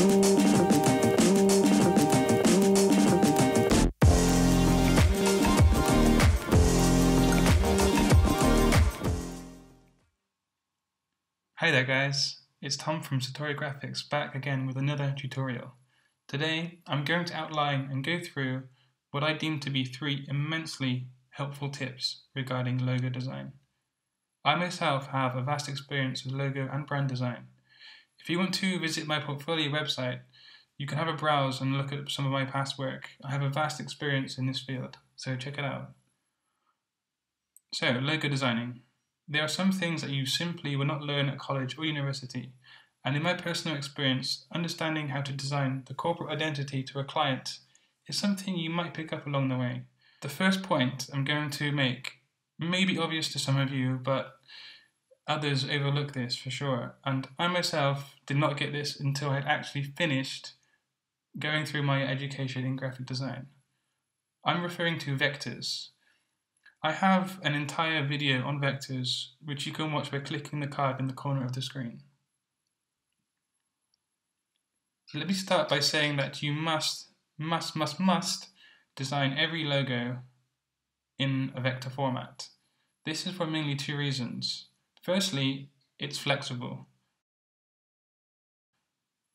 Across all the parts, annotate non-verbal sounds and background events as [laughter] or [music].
Hi there guys, it's Tom from Satori Graphics back again with another tutorial. Today I'm going to outline and go through what I deem to be three immensely helpful tips regarding logo design. I myself have a vast experience with logo and brand design. If you want to visit my portfolio website, you can have a browse and look at some of my past work. I have a vast experience in this field, so check it out. So, logo designing. There are some things that you simply will not learn at college or university, and in my personal experience, understanding how to design the corporate identity to a client is something you might pick up along the way. The first point I'm going to make may be obvious to some of you, but others overlook this for sure, and I myself did not get this until I had actually finished going through my education in graphic design. I'm referring to vectors. I have an entire video on vectors which you can watch by clicking the card in the corner of the screen. Let me start by saying that you must, must, must, must design every logo in a vector format. This is for mainly two reasons. Firstly, it's flexible.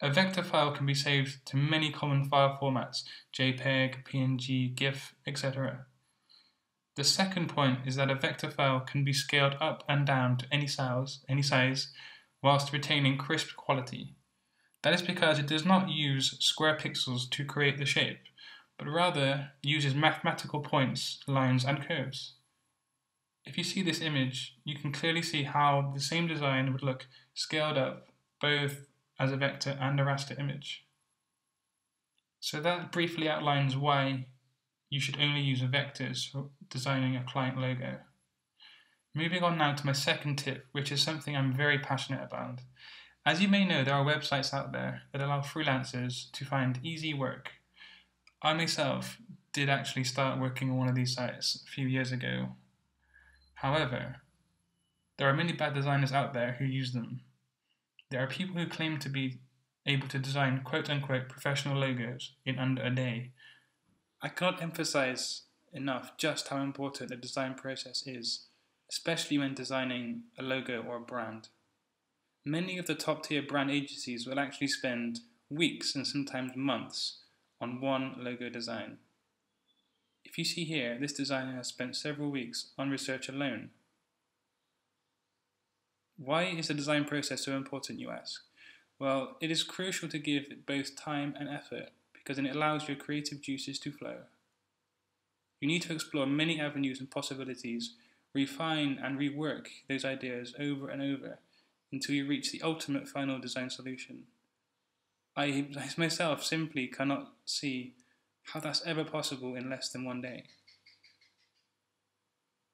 A vector file can be saved to many common file formats, JPEG, PNG, GIF, etc. The second point is that a vector file can be scaled up and down to any size, any size whilst retaining crisp quality. That is because it does not use square pixels to create the shape, but rather uses mathematical points, lines, and curves. If you see this image, you can clearly see how the same design would look scaled up both as a vector and a raster image. So that briefly outlines why you should only use vectors for designing a client logo. Moving on now to my second tip, which is something I'm very passionate about. As you may know, there are websites out there that allow freelancers to find easy work. I myself did actually start working on one of these sites a few years ago. However, there are many bad designers out there who use them. There are people who claim to be able to design quote unquote professional logos in under a day, I cannot emphasize enough just how important the design process is, especially when designing a logo or a brand. Many of the top tier brand agencies will actually spend weeks and sometimes months on one logo design. If you see here, this designer has spent several weeks on research alone. Why is the design process so important, you ask? Well, it is crucial to give both time and effort because it allows your creative juices to flow. You need to explore many avenues and possibilities, refine and rework those ideas over and over until you reach the ultimate final design solution. I [laughs] myself simply cannot see how that's ever possible in less than one day.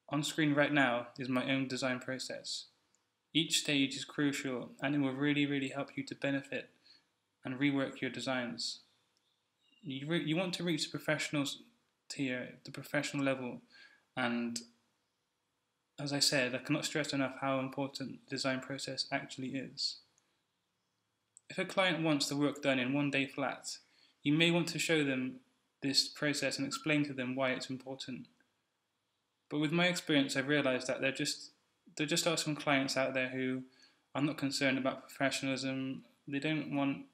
On screen right now is my own design process. Each stage is crucial and it will really, really help you to benefit and rework your designs you you want to reach the professional tier, the professional level, and as I said, I cannot stress enough how important the design process actually is. If a client wants the work done in one day flat, you may want to show them this process and explain to them why it's important. But with my experience, I've realised that there just there just are some clients out there who are not concerned about professionalism. They don't want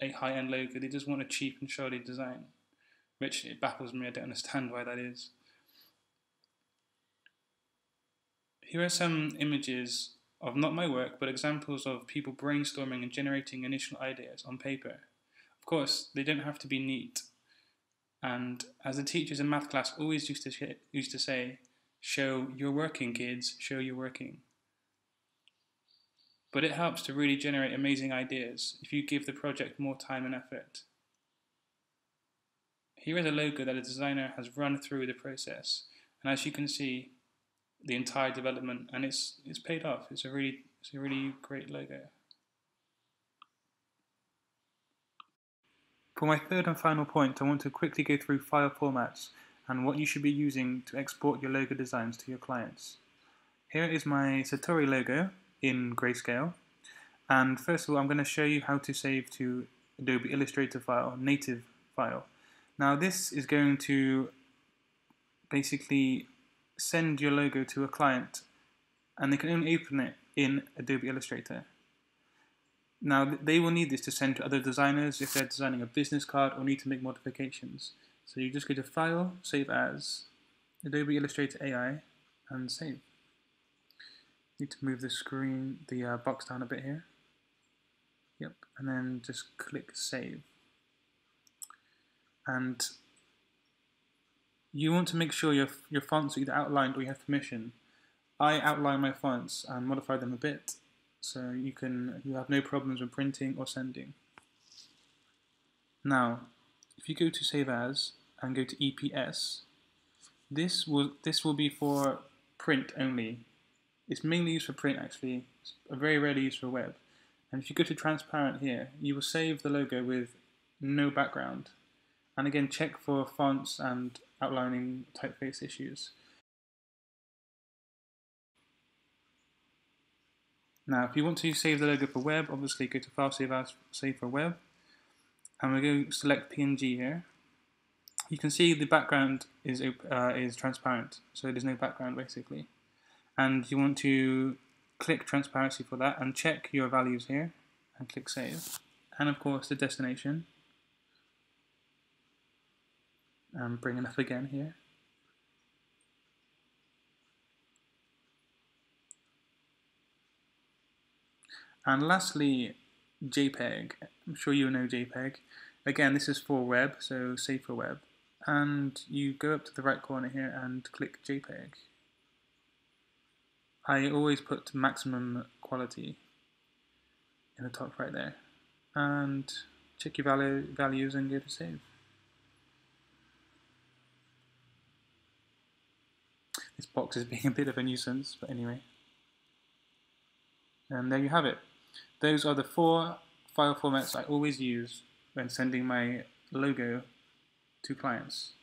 a high-end logo. They just want a cheap and shoddy design, which it baffles me. I don't understand why that is. Here are some images of not my work, but examples of people brainstorming and generating initial ideas on paper. Of course, they don't have to be neat. And as the teachers in math class always used to, used to say, show your working, kids, show your working but it helps to really generate amazing ideas if you give the project more time and effort. Here is a logo that a designer has run through the process, and as you can see, the entire development, and it's it's paid off. It's a really it's a really great logo. For my third and final point, I want to quickly go through file formats and what you should be using to export your logo designs to your clients. Here is my Satori logo, in grayscale. And first of all, I'm going to show you how to save to Adobe Illustrator file, native file. Now this is going to basically send your logo to a client and they can only open it in Adobe Illustrator. Now they will need this to send to other designers if they're designing a business card or need to make modifications. So you just go to File, Save As, Adobe Illustrator AI, and save. Need to move the screen, the uh, box down a bit here. Yep, and then just click Save. And you want to make sure your, your fonts are either outlined or you have permission. I outline my fonts and modify them a bit so you can you have no problems with printing or sending. Now, if you go to Save As and go to EPS, this will this will be for print only. It's mainly used for print actually. It's very rarely used for web. And if you go to transparent here, you will save the logo with no background. And again, check for fonts and outlining typeface issues. Now, if you want to save the logo for web, obviously go to File, Save As, Save for Web, and we go select PNG here. You can see the background is uh, is transparent, so there's no background basically. And you want to click transparency for that and check your values here and click Save. And of course the destination. And bring it up again here. And lastly, JPEG. I'm sure you know JPEG. Again, this is for web, so save for web. And you go up to the right corner here and click JPEG. I always put maximum quality in the top right there. And check your value, values and go to save. This box is being a bit of a nuisance, but anyway. And there you have it. Those are the four file formats I always use when sending my logo to clients.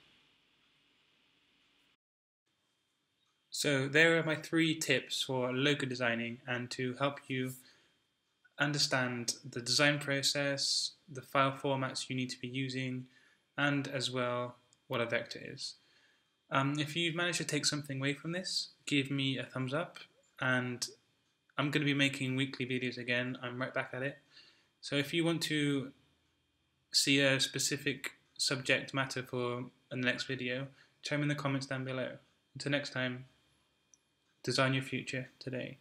So there are my three tips for logo designing and to help you understand the design process, the file formats you need to be using, and as well what a vector is. Um, if you've managed to take something away from this, give me a thumbs up and I'm going to be making weekly videos again. I'm right back at it. So if you want to see a specific subject matter for the next video, chime in the comments down below. Until next time, design your future today.